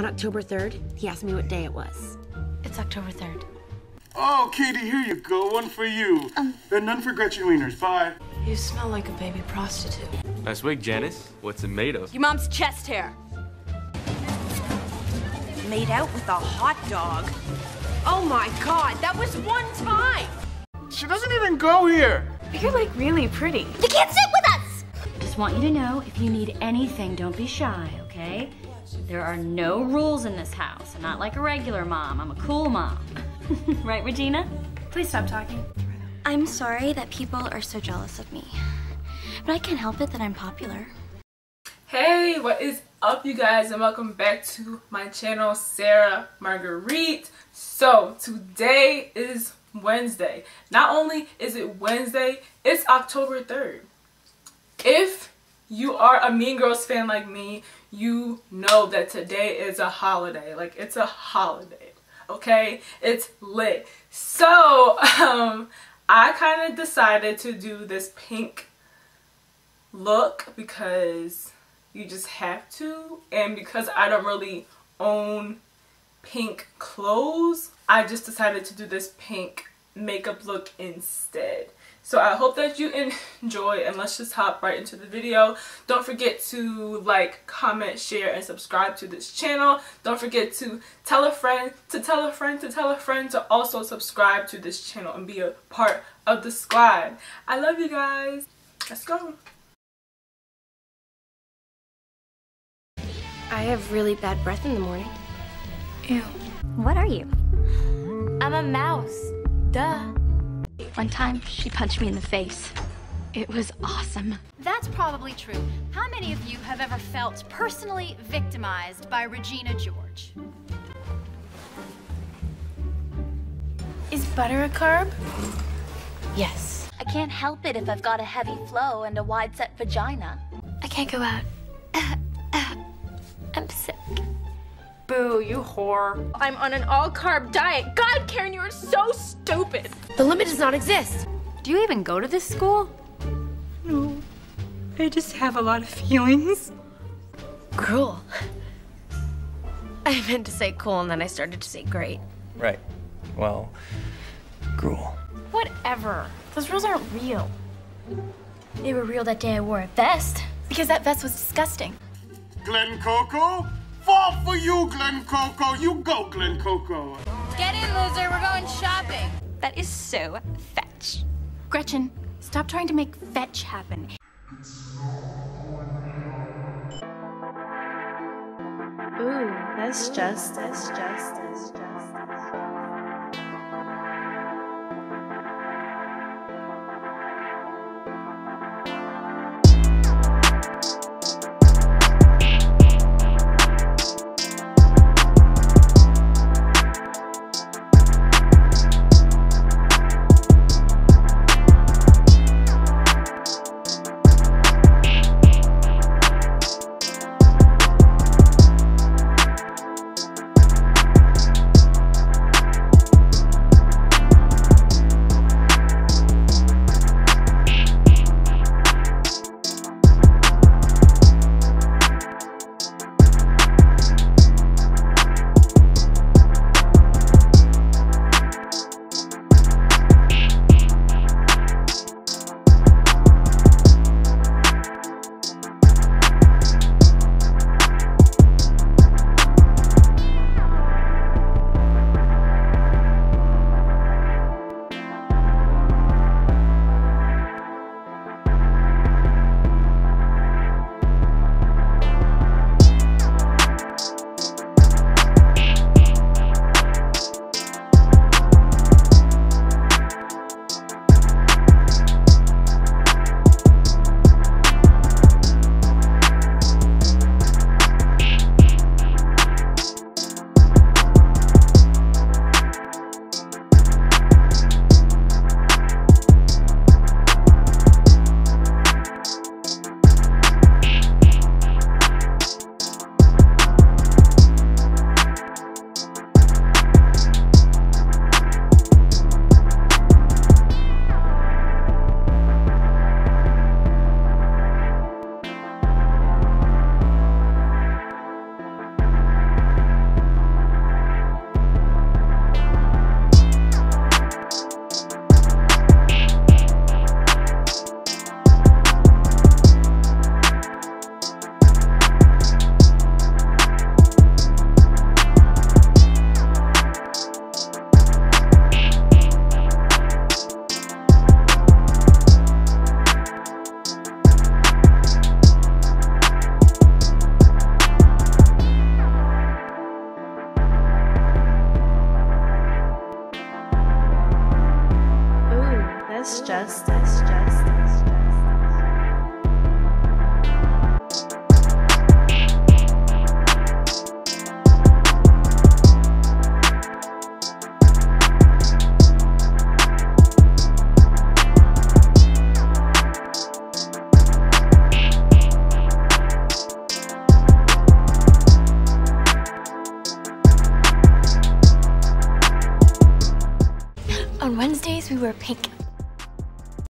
On October 3rd, he asked me what day it was. It's October 3rd. Oh, Cady, here you go. One for you. Um, and none for Gretchen Wieners. Bye. You smell like a baby prostitute. Nice wig, Janice. What's it made of? Your mom's chest hair. Made out with a hot dog. Oh my god, that was one time! She doesn't even go here. You're like really pretty. You can't sit with us! Just want you to know if you need anything, don't be shy, okay? There are no rules in this house. I'm not like a regular mom. I'm a cool mom. right, Regina? Please stop talking. I'm sorry that people are so jealous of me. But I can't help it that I'm popular. Hey, what is up you guys and welcome back to my channel, Sara Marguerite. So, today is Wednesday. Not only is it Wednesday, it's October 3rd. If you are a Mean Girls fan like me, you know that today is a holiday. Like, it's a holiday, okay? It's lit. So, um, I kind of decided to do this pink look because you just have to and because I don't really own pink clothes I just decided to do this pink makeup look instead so I hope that you enjoy and let's just hop right into the video. Don't forget to like, comment, share, and subscribe to this channel. Don't forget to tell a friend, to tell a friend, to tell a friend to also subscribe to this channel and be a part of the squad. I love you guys. Let's go. I have really bad breath in the morning. Ew. What are you? I'm a mouse. Duh. One time, she punched me in the face. It was awesome. That's probably true. How many of you have ever felt personally victimized by Regina George? Is butter a carb? Yes. I can't help it if I've got a heavy flow and a wide set vagina. I can't go out. I'm sick. Boo, you whore. I'm on an all carb diet. God, Karen, you are so stupid. The limit does not exist. Do you even go to this school? No. I just have a lot of feelings. Cruel. I meant to say cool and then I started to say great. Right. Well, gruel. Whatever. Those rules aren't real. They were real that day I wore a vest. Because that vest was disgusting. Glen Coco? Fall for you, Glen Coco. You go, Glen Coco. Get in, loser. We're going shopping. That is so fetch. Gretchen, stop trying to make fetch happen. Ooh, that's just, that's just, that's just. Justice, justice. On Wednesdays, we wear pink